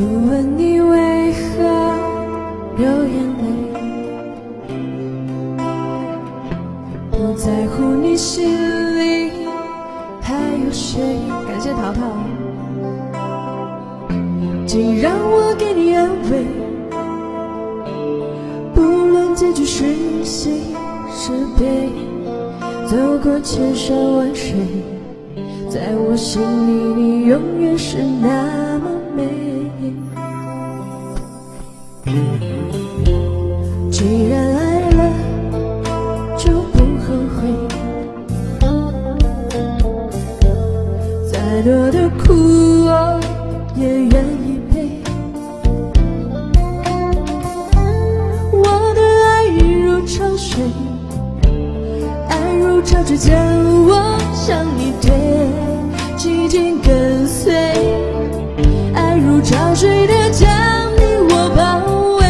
不问你为何流眼泪。不在乎你心里还有谁？感谢淘淘，请让我给你安慰，不论结局是喜是悲，走过千山万水，在我心里你永远是那么美。既然爱了，就不后悔。再多的苦我也愿意背。我的爱如潮水，爱如潮水将我向你推，紧紧跟。潮水的将你我包围。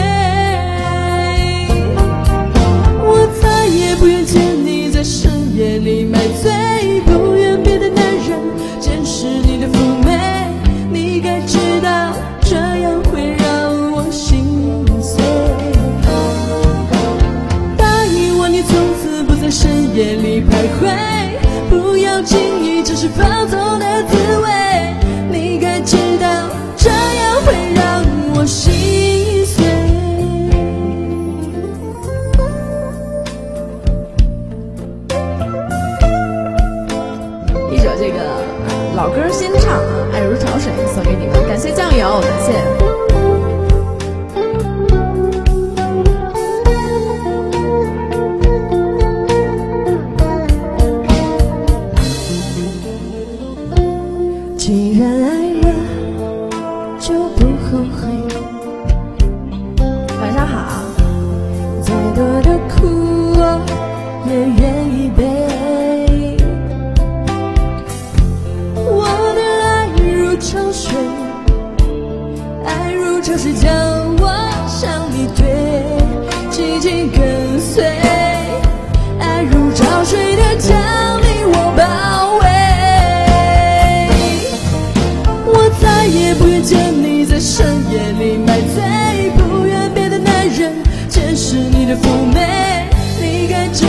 我再也不愿见你在深夜里买醉，不愿别的男人见识你的妩媚。你该知道，这样会让我心碎。答应我，你从此不在深夜里徘徊，不要轻易尝试放纵好歌新唱啊，《爱如潮水》送给你们，感谢酱油，感谢。既然爱爱如潮水将我向你推，紧紧跟随。爱如潮水的将你我包围。我再也不愿见你在深夜里买醉，不愿别的男人见识你的妩媚。你该知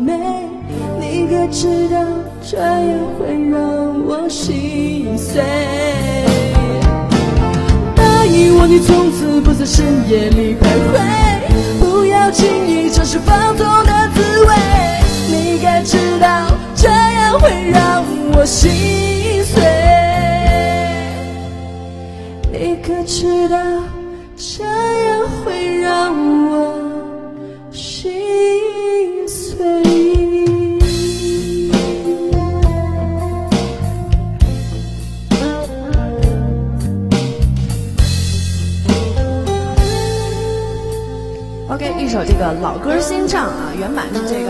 美。你该知道，这样会让我心碎。答应我，你从此不在深夜里徘徊，不要轻易尝试放纵的滋味。你该知道，这样会让我心碎。你可知道，这样会让我 OK，一首这个老歌新唱啊，原版是这个。